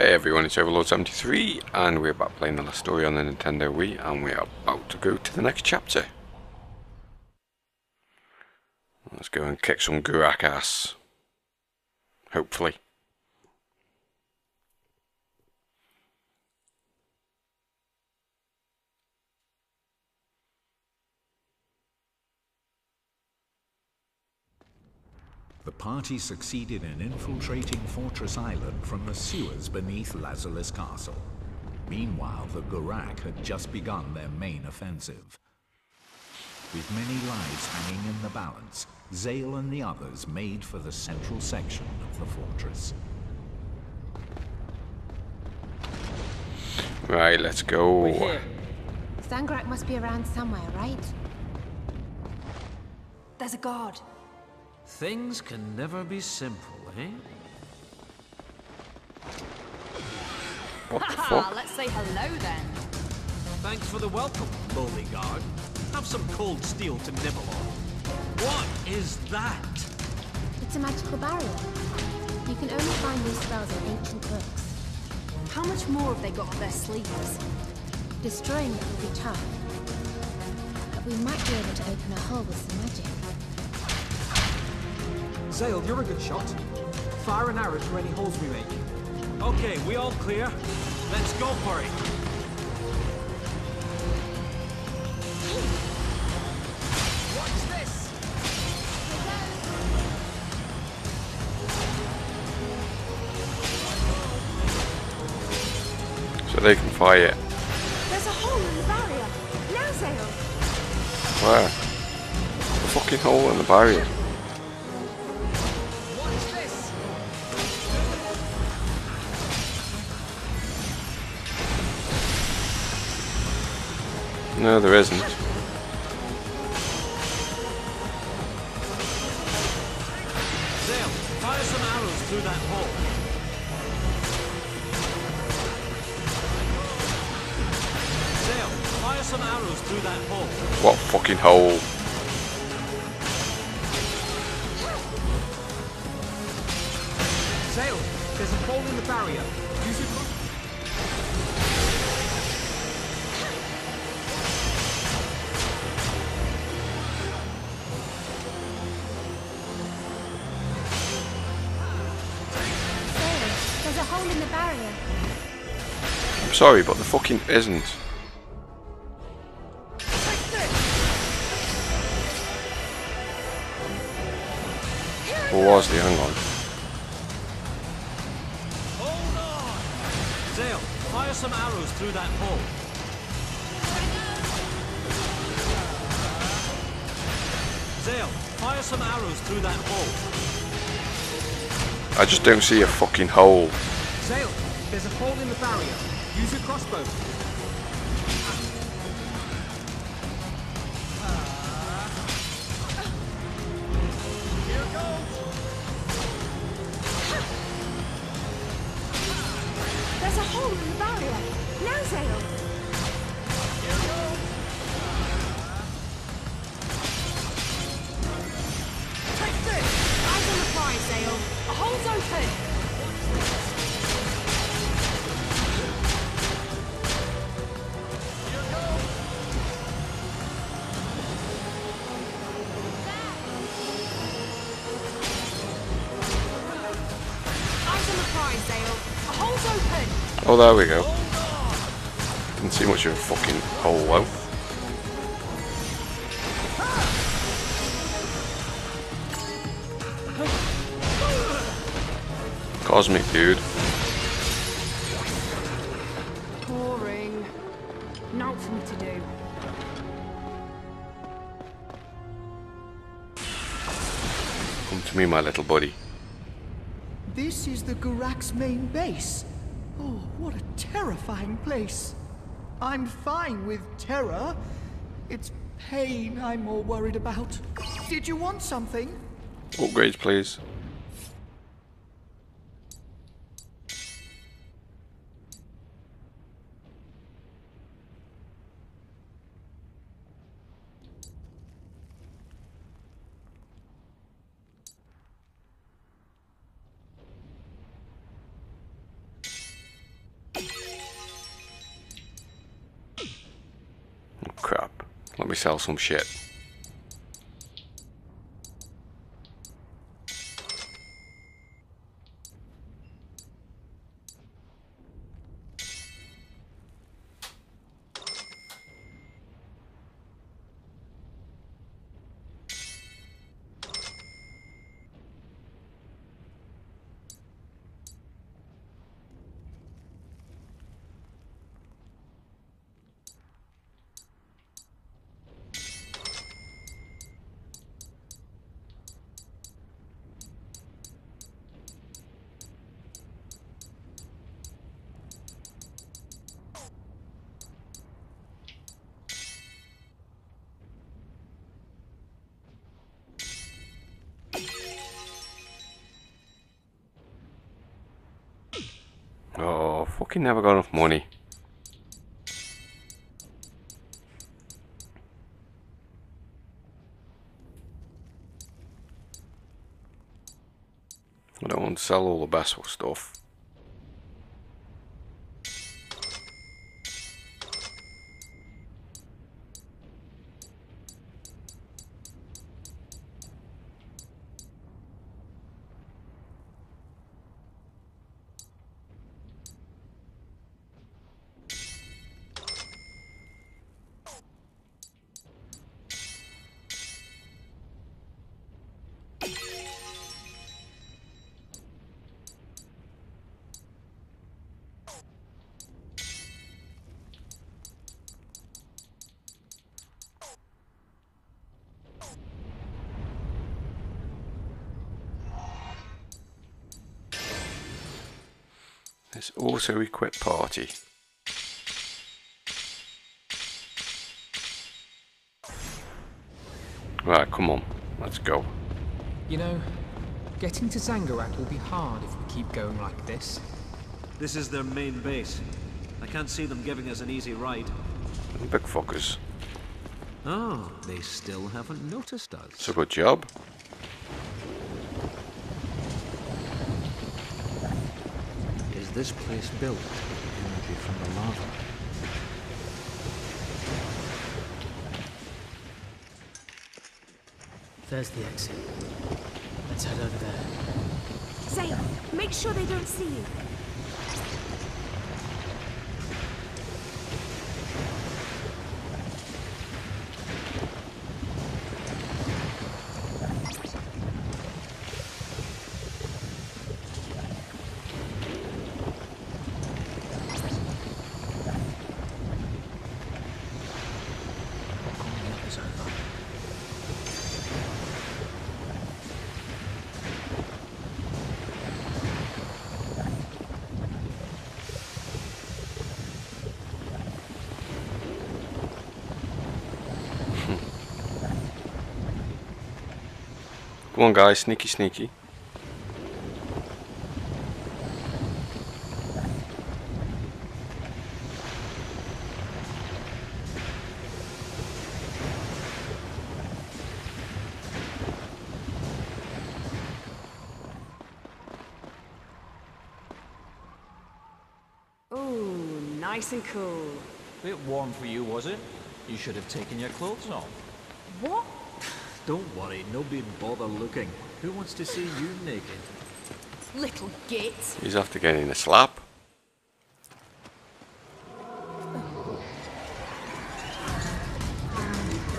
Hey everyone, it's Overlord73 and we're back playing the last story on the Nintendo Wii and we are about to go to the next chapter. Let's go and kick some Gurak ass. Hopefully. The party succeeded in infiltrating Fortress Island from the sewers beneath Lazulis Castle. Meanwhile, the Gurak had just begun their main offensive. With many lives hanging in the balance, Zael and the others made for the central section of the fortress. Right, let's go. We're here. Zangurak must be around somewhere, right? There's a guard. Things can never be simple, eh? What the fuck? let's say hello then. Thanks for the welcome, lowly guard. Have some cold steel to nibble on. What is that? It's a magical barrier. You can only find these spells in ancient books. How much more have they got up their sleeves? Destroying it will be tough. But we might be able to open a hole with some magic. Zael, you're a good shot. Fire an arrow through any holes we make. Okay, we all clear? Let's go for it. What's this? So they can fire it. There's a hole in the barrier. Now, Zael. Where? A fucking hole in the barrier. No, there isn't. Fire some arrows through that hole. Fire some arrows through that hole. What fucking hole? Zael, there's a hole in the barrier. Sorry, but there fucking isn't. Or was there? Hang on. Hold on! Zael, fire some arrows through that hole. Zael, fire some arrows through that hole. I just don't see a fucking hole. Zael, there's a hole in the barrier. Use your crossbow. Oh, there we go. Didn't see much of a fucking hole though. Cosmic dude. Boring. Not for me to do. Come to me, my little buddy. This is the Gurak's main base. Terrifying place. I'm fine with terror. It's pain I'm more worried about. Did you want something? Upgrades, please. Sell some shit. Fucking never got enough money. I don't want to sell all the best stuff. Also equip party. Right, come on, let's go. You know, getting to Zangurak will be hard if we keep going like this. This is their main base. I can't see them giving us an easy ride. Big fuckers. Oh, they still haven't noticed us. It's a good job. Is this place built energy from the lava? There's the exit. Let's head over there. Zael, make sure they don't see you. Come on guys, sneaky sneaky. Ooh, nice and cool. Bit warm for you, was it? You should have taken your clothes off. What? Don't worry, nobody'd bother looking. Who wants to see you naked? Little git. He's after getting a slap.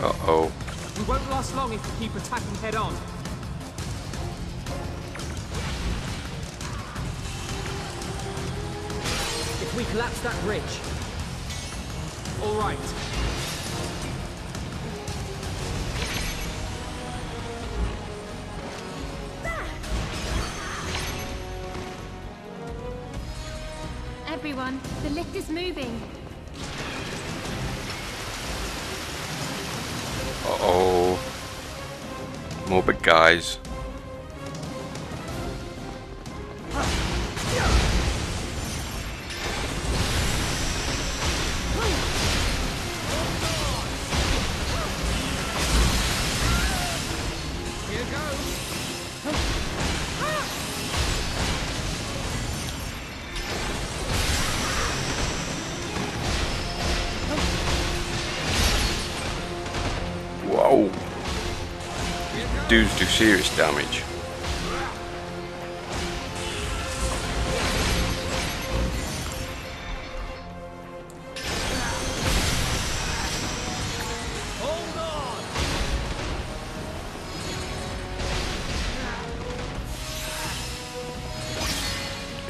Uh oh. We won't last long if we keep attacking head on. If we collapse that bridge. All Everyone, the lift is moving. Uh oh. More big guys. Do serious damage.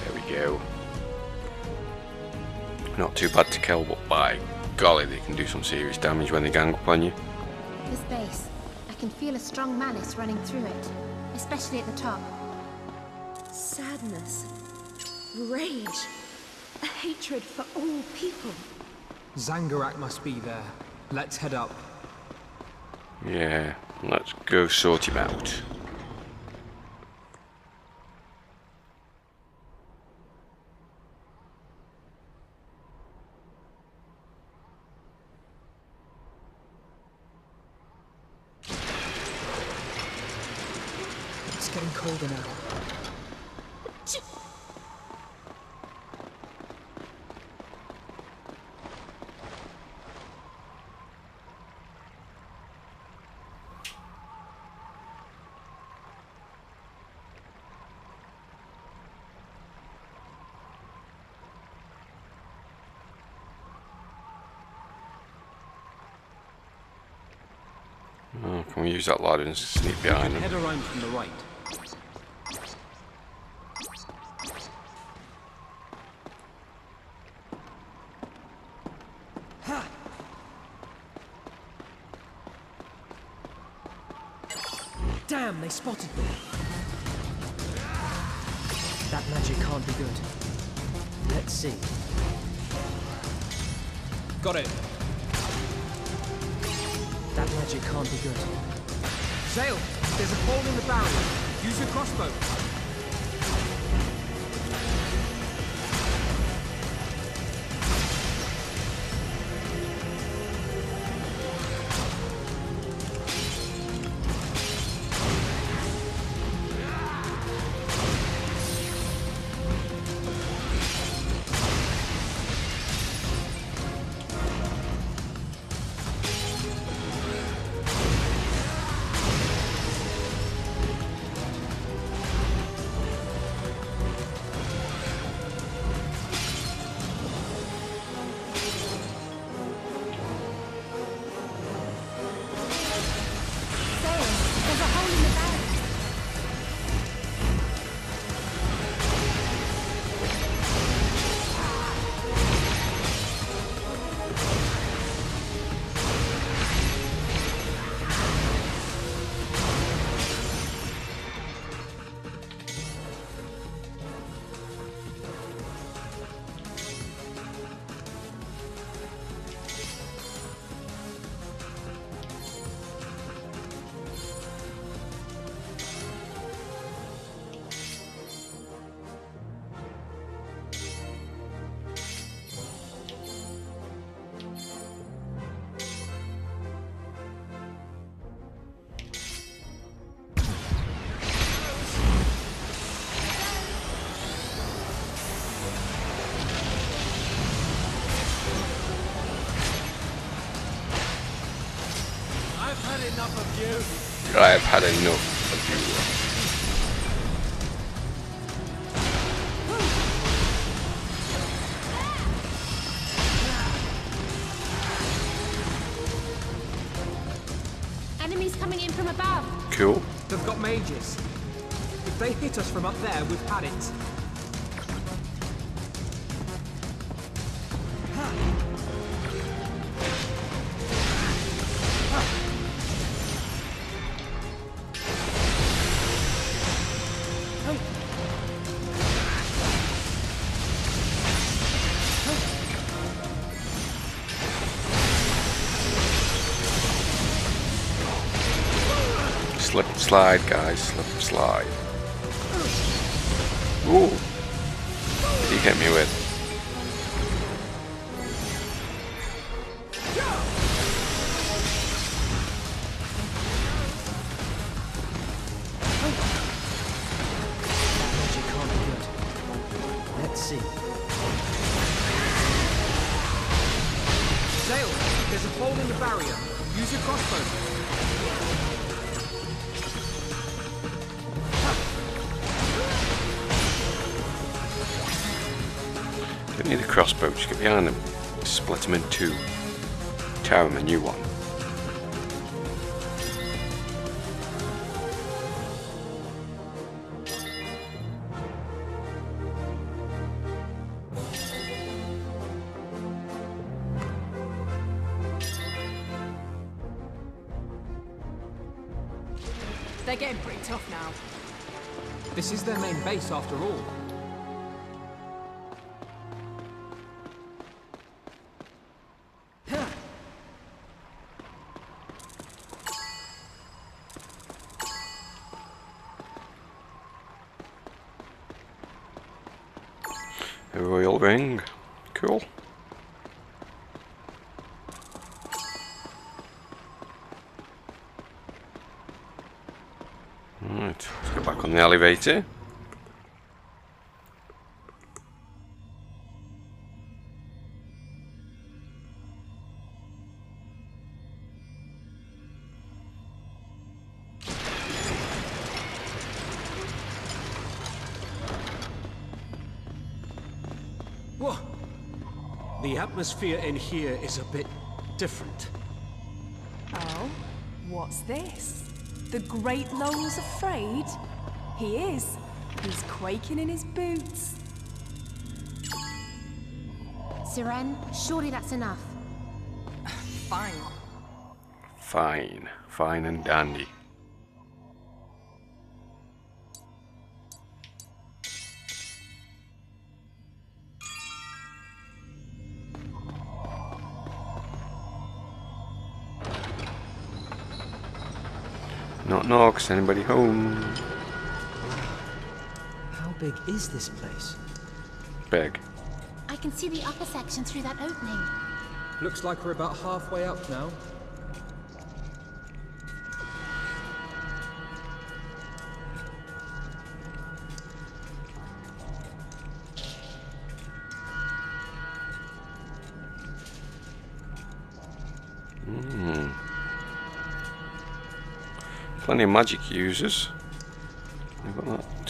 There we go. Not too bad to kill, but by golly, they can do some serious damage when they gang up on you. This base, I can feel a strong malice running through it, especially at the top. Sadness. Rage. A hatred for all people. Zangurak must be there. Let's head up. Yeah, let's go sort him out. It's getting colder now. Oh, can we use that ladder and sneak behind him? Head around from the right. Damn, they spotted me. That magic can't be good. Let's see. Got it. Can't be good. Zael, there's a hole in the barrier. Use your crossbow. You. I have had enough slide, guys. Slip slide. Ooh. He hit me with. Don't need a crossbow, just get behind them. Split them in two. Tear them a new one. Elevator. Whoa! The atmosphere in here is a bit different. Oh, what's this? The Great Lowell's afraid? He is. He's quaking in his boots. Syrenne, surely that's enough. Fine. Fine, fine and dandy. Knock knocks, anybody home? How big is this place? Big. I can see the upper section through that opening. Looks like we're about halfway up now. Hmm. Plenty of magic users.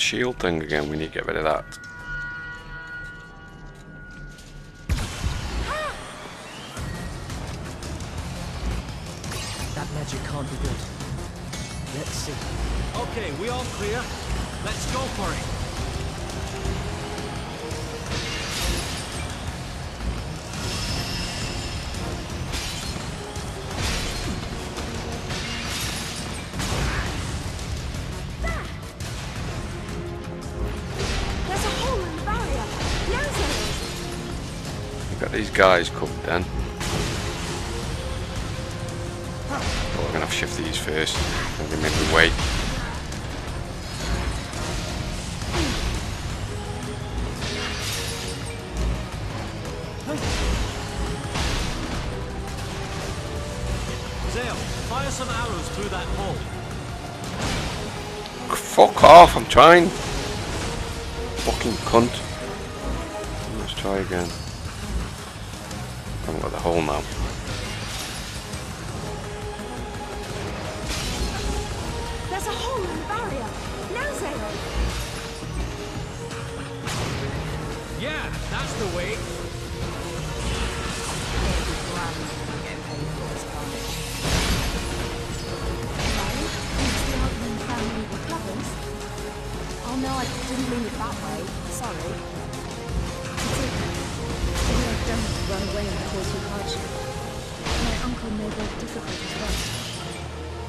Shield thing again, we need to get rid of. That off, Fucking cunt. Let's try again. I haven't got the hole now. There's a hole in the barrier. Now, Zael. Yeah, that's the way. Oh no, I didn't mean it that way. Sorry. All I've done run away and cause you hardship. My uncle made life difficult as well.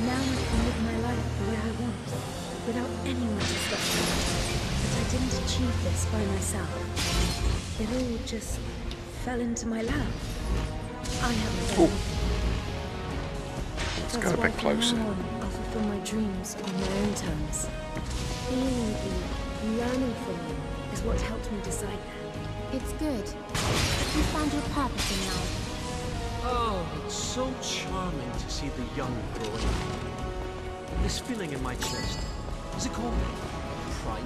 Now I can live my life the way I want, without anyone to me. But I didn't achieve this by myself. It all just fell into my lap. I haven't done. Let's That's go a bit closer. now on, I'll fulfill my dreams on my own terms. Being with you, learning from you, is what helped me decide that. It's good. You found your purpose in life. Oh, it's so charming to see the young growing up. This feeling in my chest. Is it called pride?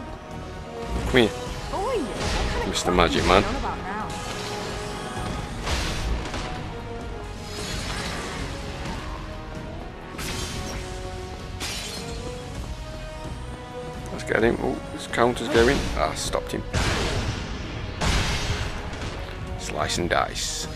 Come here. Oi! What Mr. Magic are you Man. Get him. Oh, his counter's going. Ah, stopped him. Slice and dice.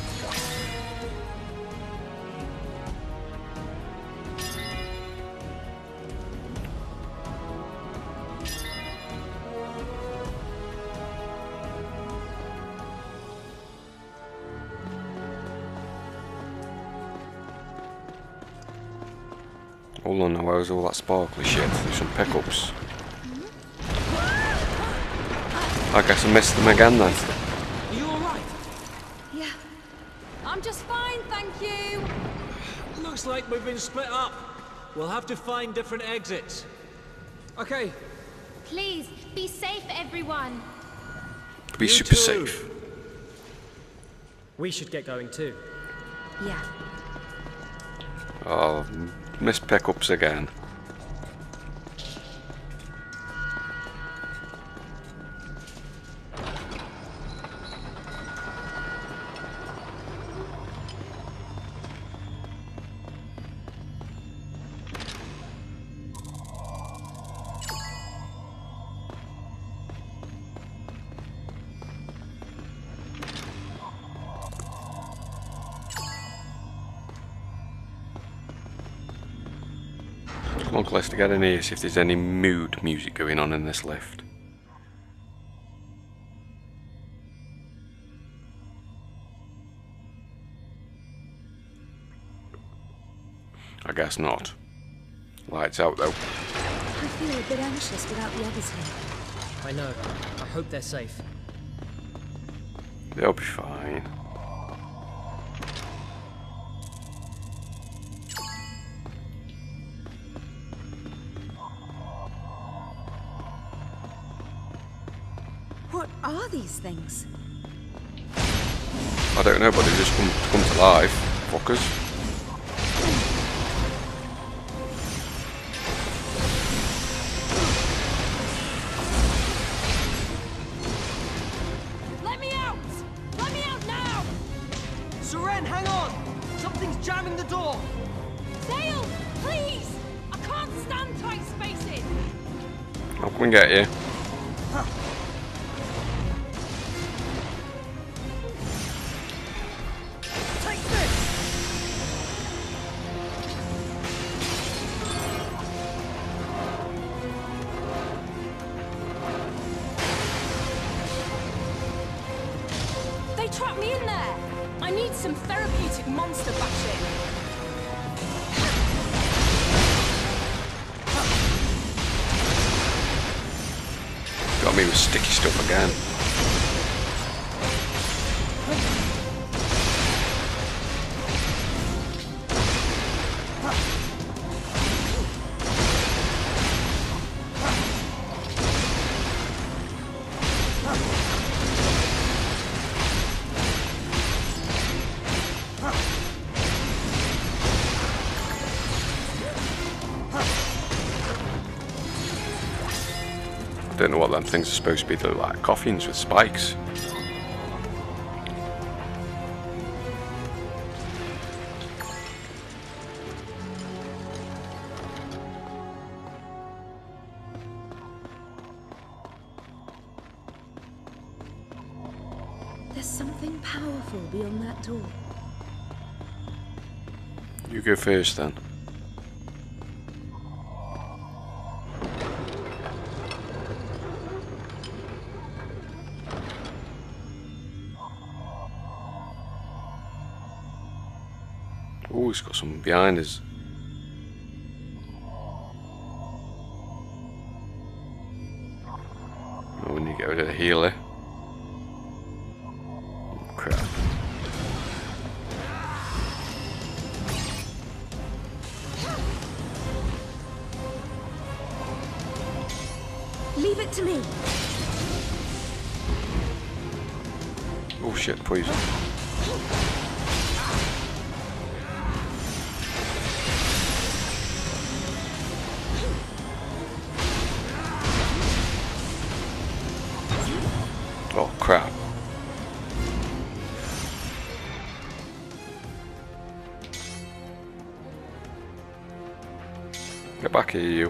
Hold on now, where's all that sparkly shit? There's some pickups. I guess I missed them again then. Are you alright? Yeah. I'm just fine, thank you. Looks like we've been split up. We'll have to find different exits. Okay, Please, be safe, everyone. Be You super too. safe. We should get going too. Yeah. Oh, missed pickups again. Come on, Calista, get in here, see if there's any mood music going on in this lift. I guess not. Lights out though. I feel a bit anxious without the others here. I know. I hope they're safe. They'll be fine. These things? I don't know, but they just come, come to life. Fuckers. Let me some therapeutic monster bashing. Got me with sticky stuff again. Things are supposed to be. They're like coffins with spikes. There's something powerful beyond that door. You go first then. Oh, he's got someone behind us. Oh, we need to get rid of the healer. Oh, crap. Leave it to me. Oh shit, poison. Get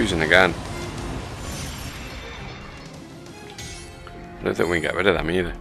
poison again. I don't think we can get rid of them either.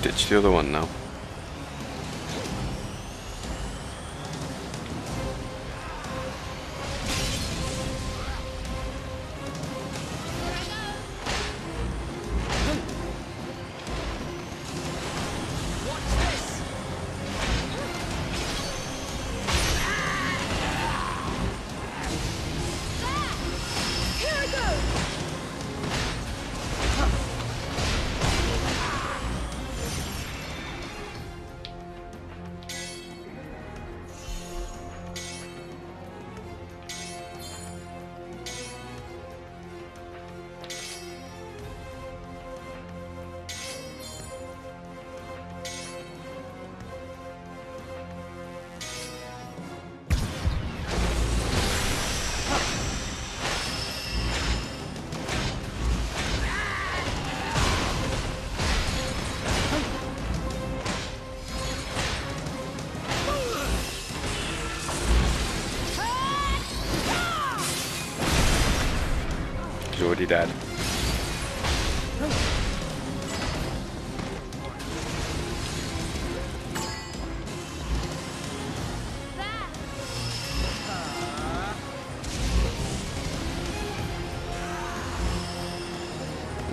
I ditched the other one now.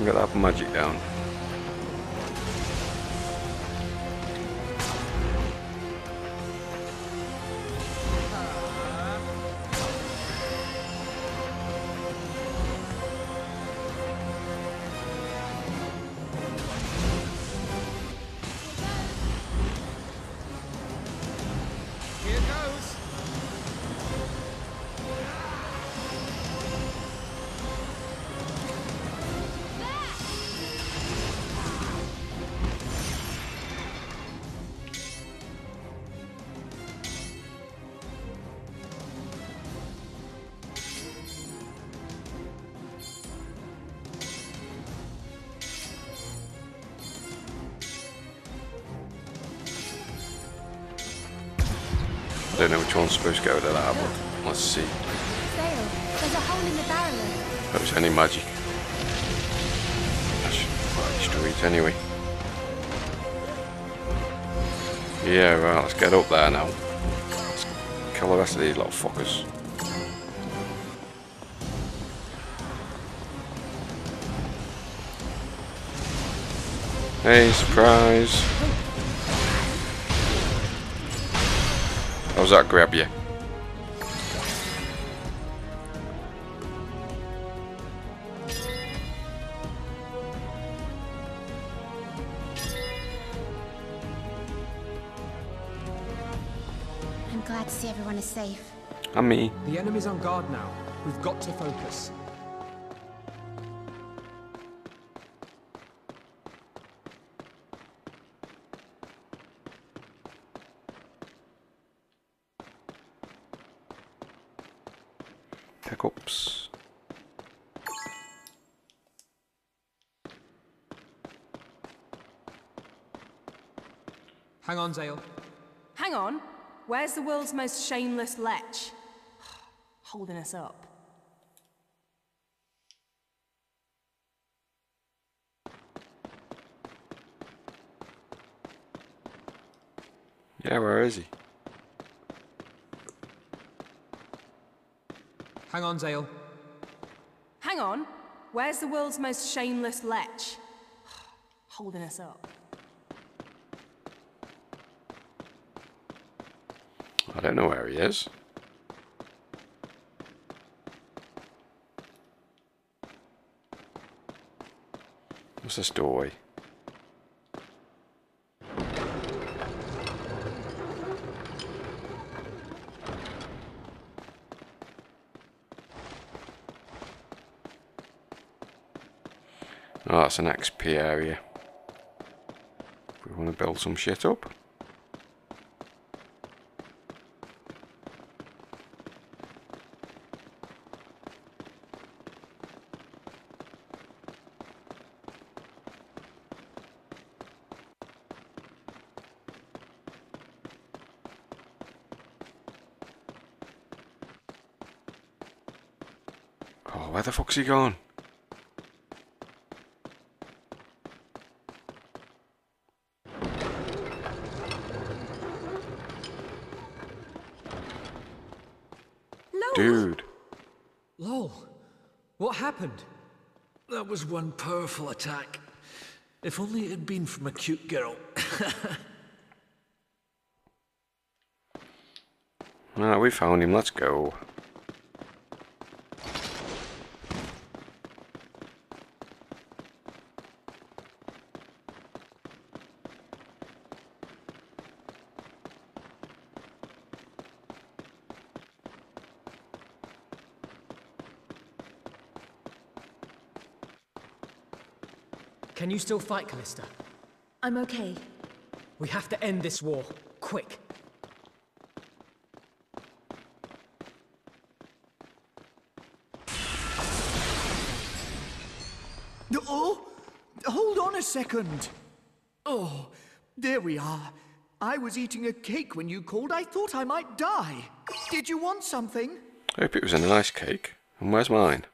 Get that magic down. Supposed to go to that, but let's see. Zael, there's a hole in the. If there's any magic. That should destroy it anyway. Yeah, right, let's get up there now. Let's kill the rest of these little fuckers. Hey, surprise! How's that grab you? I'm glad to see everyone is safe. And me. The enemy's on guard now. We've got to focus. Pickups. Hang on, Zael. Hang on. where's the world's most shameless lech? Holding us up. Yeah, where is he? Hang on, Zael. Hang on, where's the world's most shameless lech? Holding us up. I don't know where he is. What's this doorway? Oh, an XP area. We want to build some shit up. Oh, where the fuck's he gone? Dude. Lol, what happened? That was one powerful attack. If only it had been from a cute girl. Ah, we found him. Let's go. You still fight, Calista? I'm okay. We have to end this war. Quick. Oh, hold on a second. Oh, there we are. I was eating a cake when you called. I thought I might die. Did you want something? I hope it was a nice cake. And where's mine?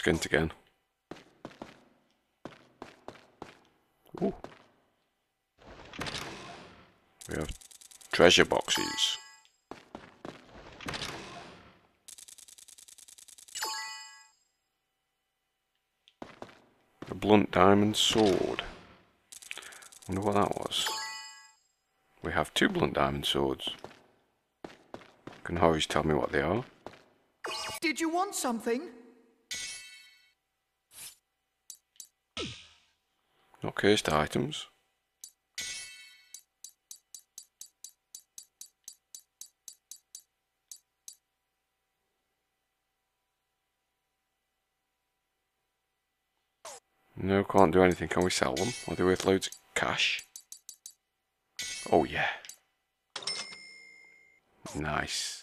Skint again. Ooh. We have treasure boxes. A blunt diamond sword. Wonder what that was. We have two blunt diamond swords. Can Horace tell me what they are? Did you want something? Not cursed items. No, can't do anything. Can we sell them? Are they worth loads of cash? Oh yeah. Nice.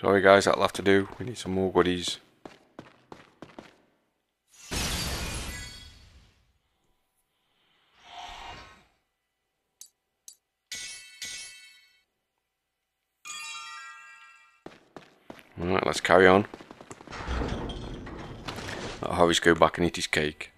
Sorry guys, that'll have to do. We need some more goodies. Alright, let's carry on. Let Horace go back and eat his cake.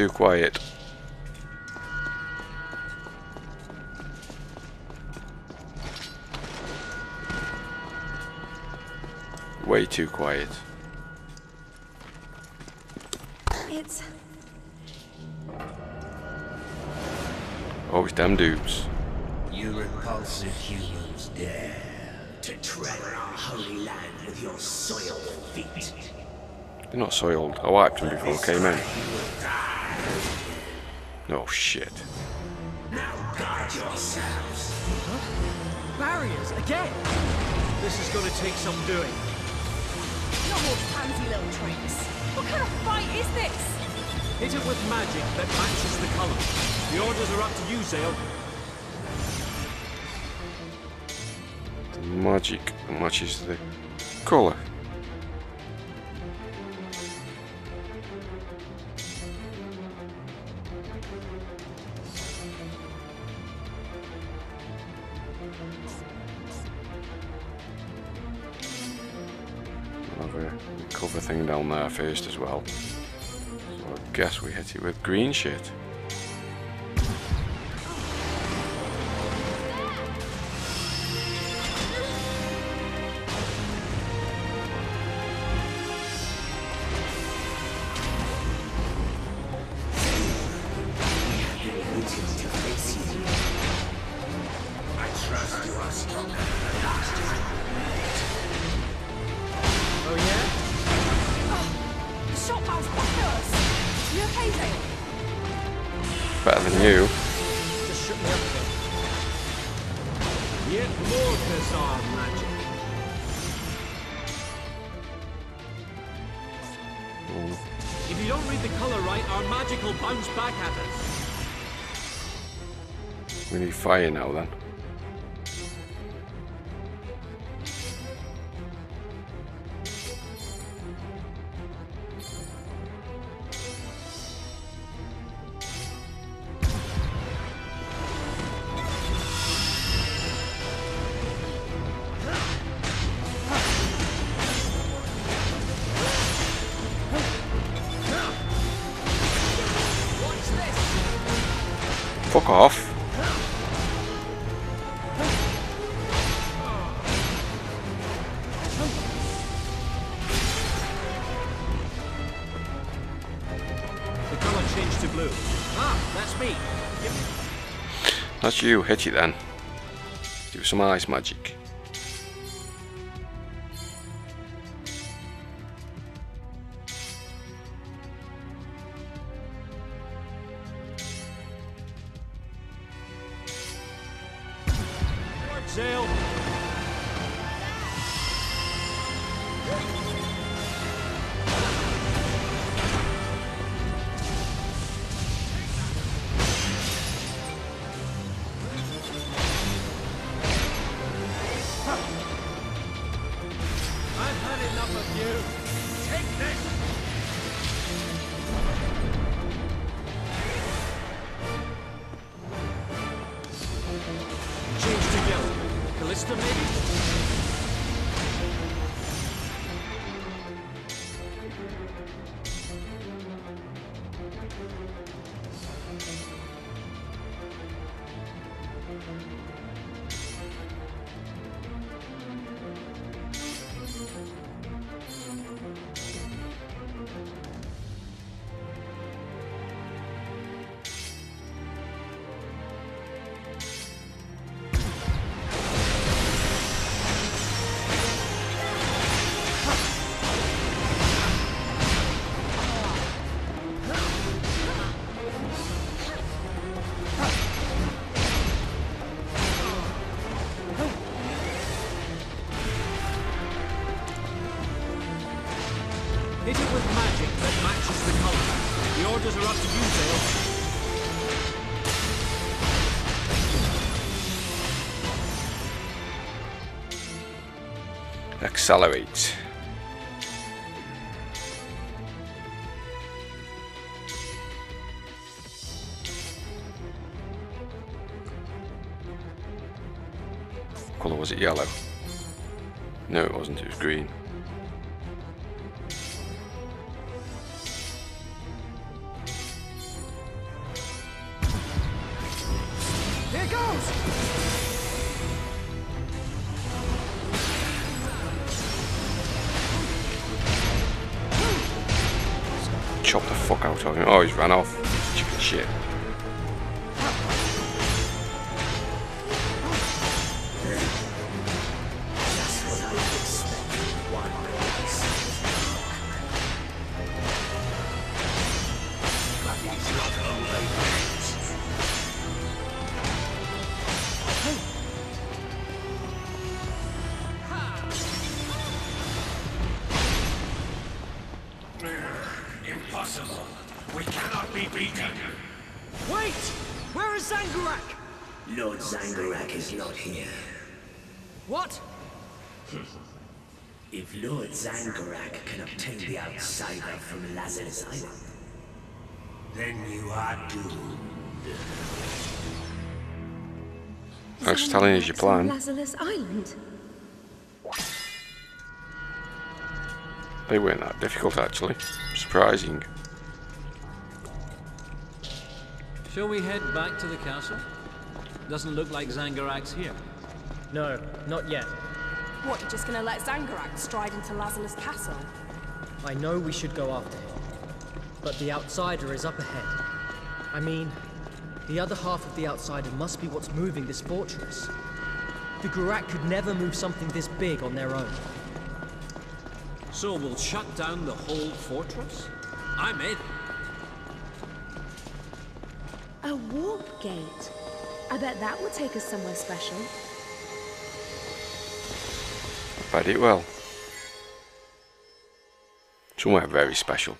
Too quiet. Way too quiet. It's... Oh, it's them dudes. You repulsive humans dare to tread on our holy land with your soiled feet. They're not soiled. I wiped them before I came in. Oh shit. Now guard yourselves. Barriers, again! This is gonna take some doing. No more pansy little tricks. What kind of fight is this? Hit it with magic that matches the color. The orders are up to you, Zael. The magic matches the colour. First as well. So I guess we hit it with green shit. Better than you. Just shook me up a bit. Yet more bizarre magic. If you don't read the color right, our magic will bounce back at us. We need fire now then. That's you, then. Do some ice magic. Accelerate. Colour was it yellow? No, it wasn't. It was green. Is not here. What? If Lord Zangurak can obtain the outsider from Lazulis Island, then you are doomed. Thanks for telling us your plan. Lazulis Island. They weren't that difficult actually. Surprising. Shall we head back to the castle? Doesn't look like Zangurak's here. No, not yet. What, you're just gonna let Zangurak stride into Lazulis Castle? I know we should go after him. But the outsider is up ahead. I mean, the other half of the outsider must be what's moving this fortress. The Gurak could never move something this big on their own. So we'll shut down the whole fortress? I'm in. A warp gate. I bet that will take us somewhere special. I bet it will. Somewhere very special.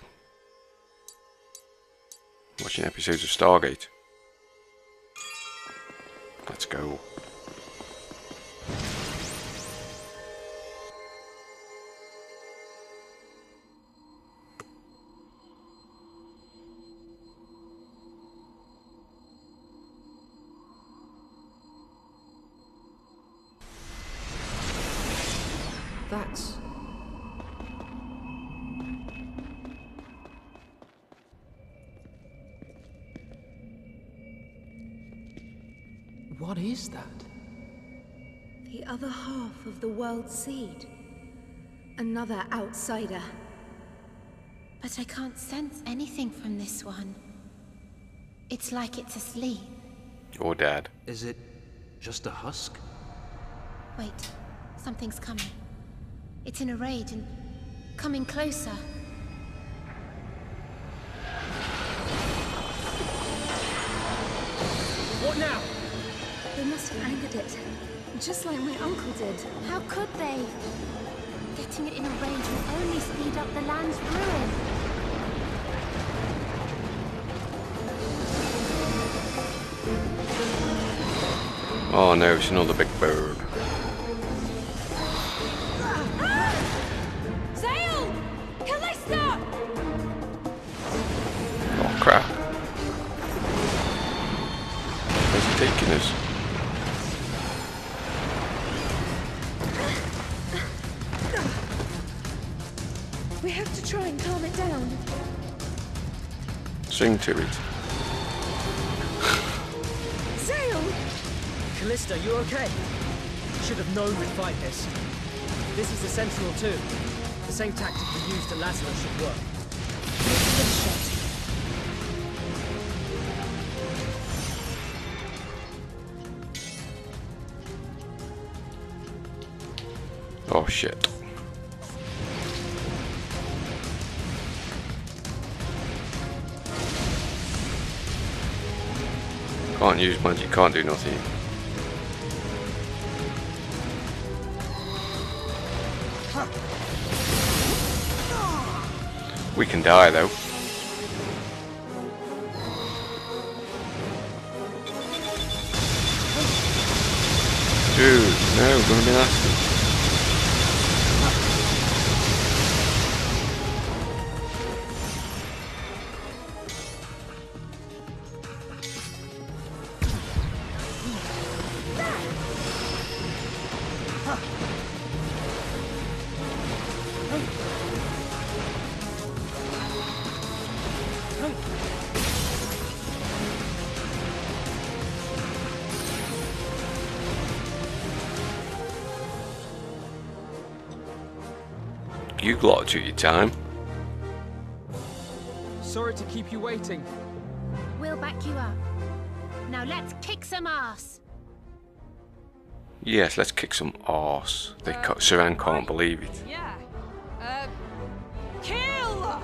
Watching episodes of Stargate. Let's go. What is that? The other half of the world seed. Another outsider. But I can't sense anything from this one. It's like it's asleep. Or dad. Is it just a husk? Wait, something's coming. It's in a rage and coming closer. What now? They must have angered it. Just like my uncle did. How could they? Getting it in a rage will only speed up the land's ruin. Oh no, it's another big Sentinel too. The same tactic we used to Lazulis should work. Oh shit. Can't use magic, can't do nothing. We can die though. Dude, no, gonna be nasty. You lot your time. Sorry to keep you waiting. We'll back you up. Now let's kick some ass. Yes, let's kick some arse. They ca- Saran can't believe it. Yeah. Uh, kill! Are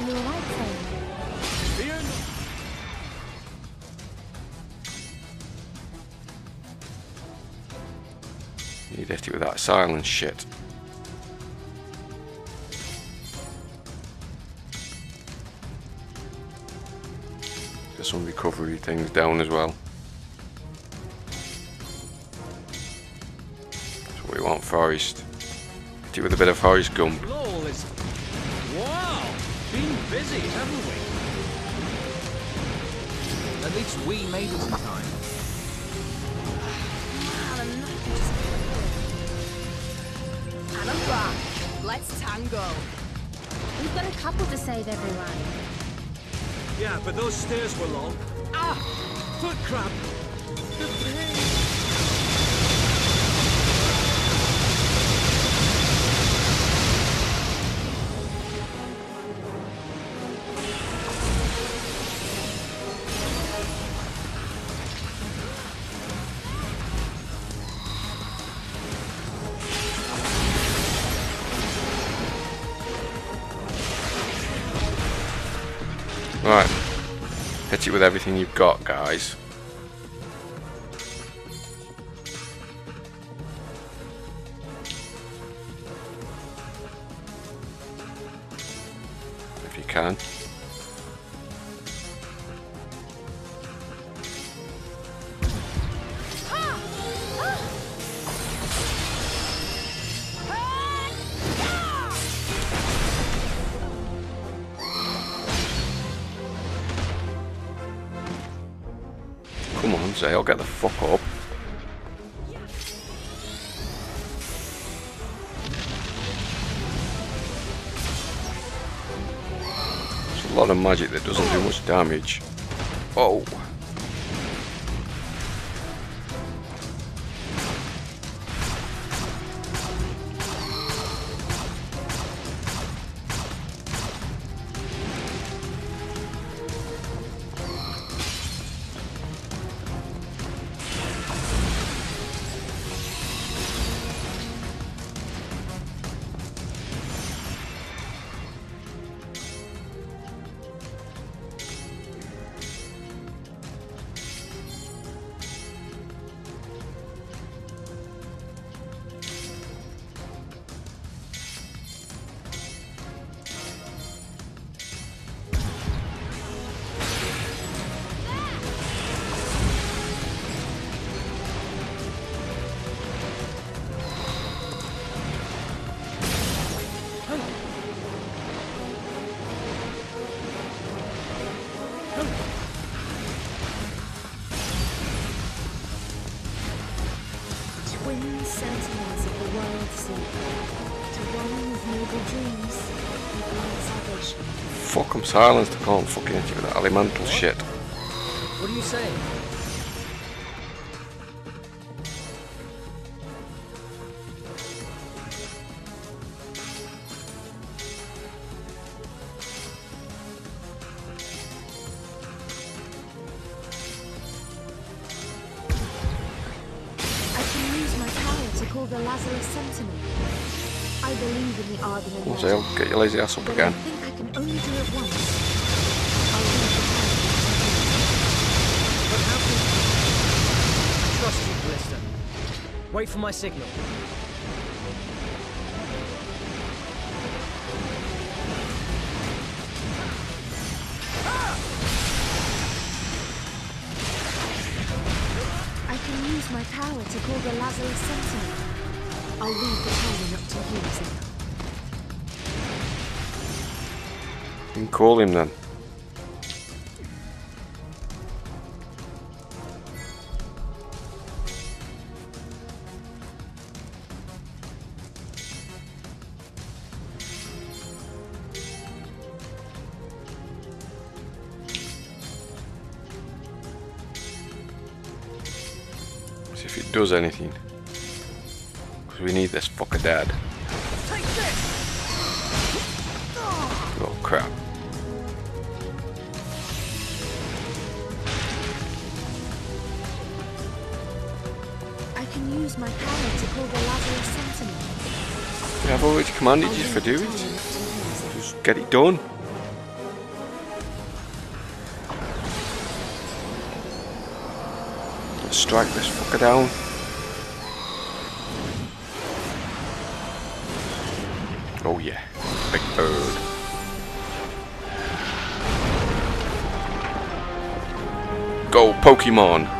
you alright, Sam? Ian! Need hit it with that silence shit. Recovery things down as well. That's what we want, Forest. Hit it with a bit of Forrest Gump. Lowell. Wow! Been busy, haven't we? At least we made it in time. And I'm back. Let's tango. We've got a couple to save everyone. Yeah, but those stairs were long. Ah! Foot cramp! The pain! With everything you've got, guys. Damage. Fuck, I'm silenced. I can't fucking hit you with that elemental shit. What are you saying? I can use my power to call the Lazulis Sentinel. I believe in the Argon Come on, Zael, get your lazy ass up again. Wait for my signal. I can use my power to call the Lazulis Sentinel. I'll leave the timing up to you, Zael. You can call him then. See if it does anything. Because we need this fucker dead. Oh crap. I can use my power to call the Lazulis Sentinel. Yeah, I've already commanded you to do it. Just get it done. Strike this fucker down. Oh yeah, big bird. Go Pokemon!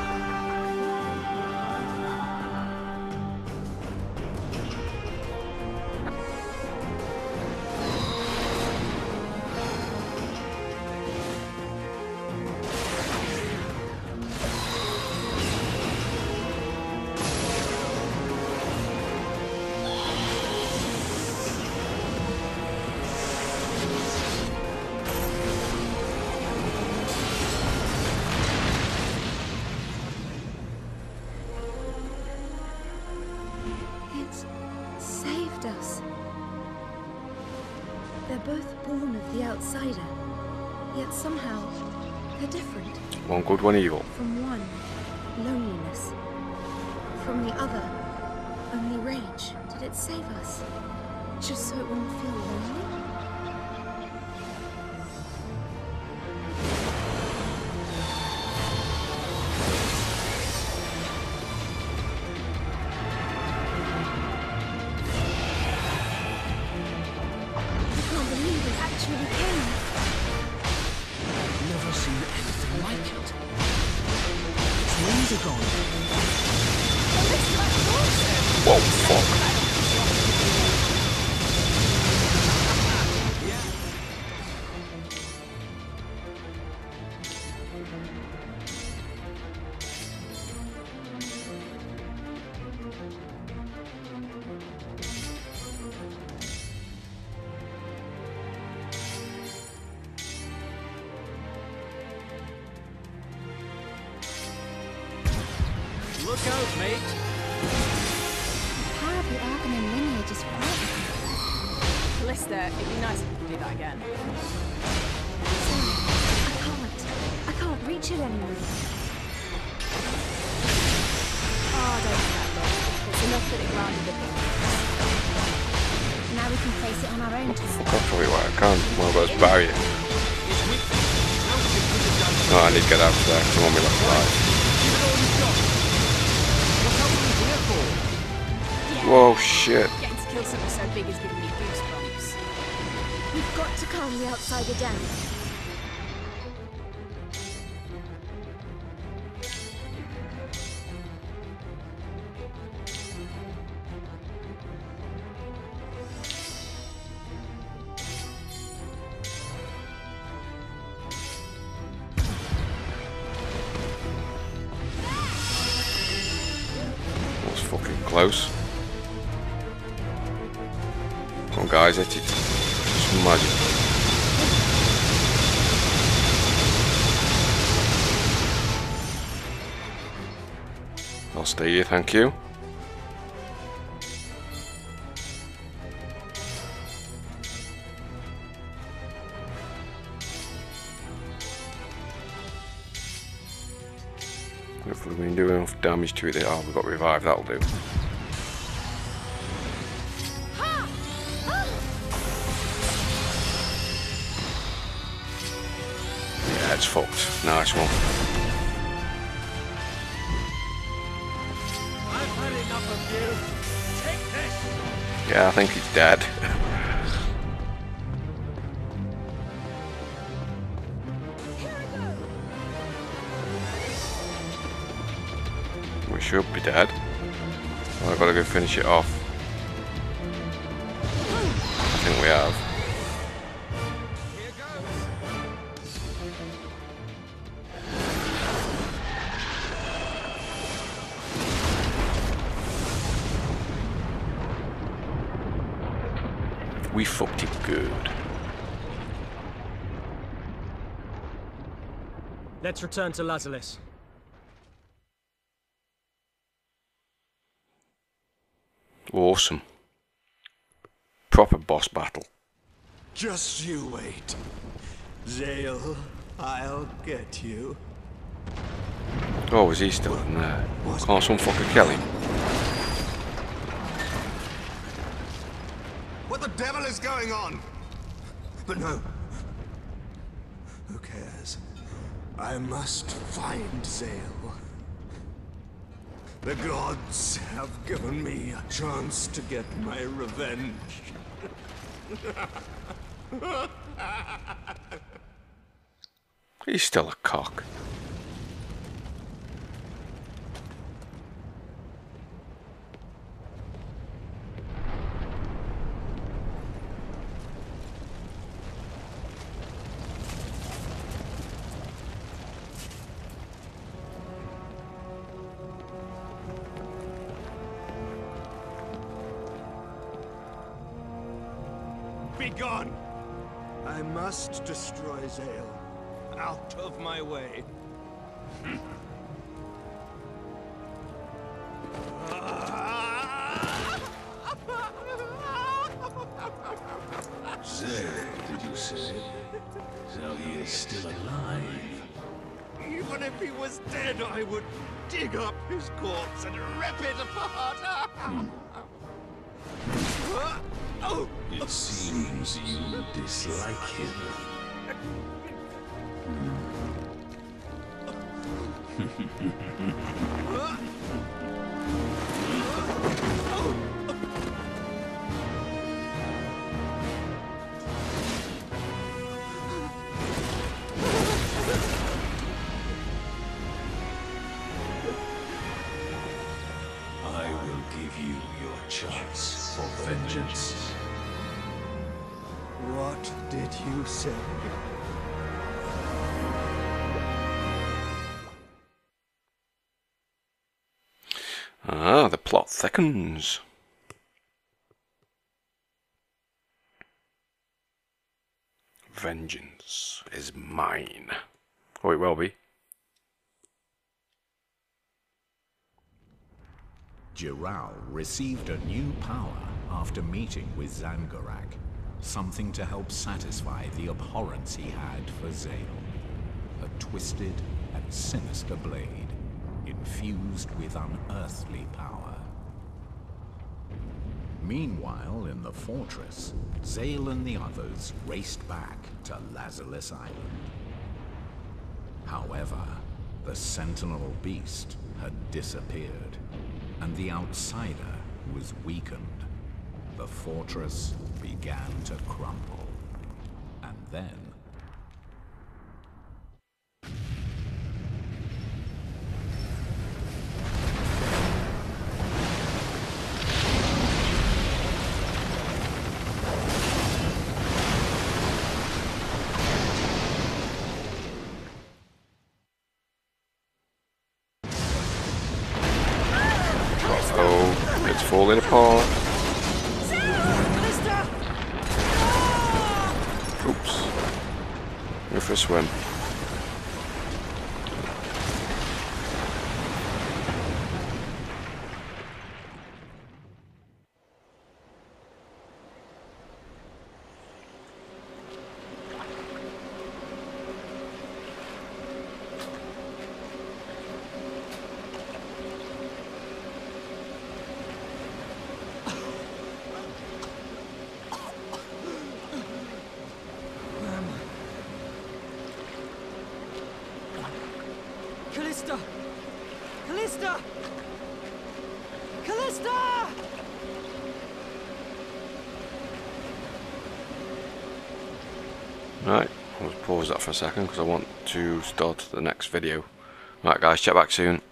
Close. Come on, guys, hit it. Just magic. I'll stay here, thank you. Hopefully we can do enough damage to it. Oh, we've got revive, that'll do. Take this. Yeah, I think he's dead. we should be dead. Well, I've got to go finish it off. return to Lazulis. Awesome. Proper boss battle. Just you wait. Zael, I'll get you. Oh, is he still in there? Can't some fucker kill him? What the devil is going on? But no. Who cares? I must find Zael. The gods have given me a chance to get my revenge. He's still a cock. Dig up his corpse and rip it apart. oh! It seems you dislike him. did? Ah, the plot thickens. Vengeance is mine. Oh, it will be. Jirall received a new power after meeting with Zangurak, something to help satisfy the abhorrence he had for Zael. A twisted and sinister blade, infused with unearthly power. Meanwhile, in the fortress, Zale and the others raced back to Lazulis Island. However, the sentinel beast had disappeared, and the outsider was weakened. The fortress began to crumble. And then... that for a second because I want to start the next video. Right guys, check back soon.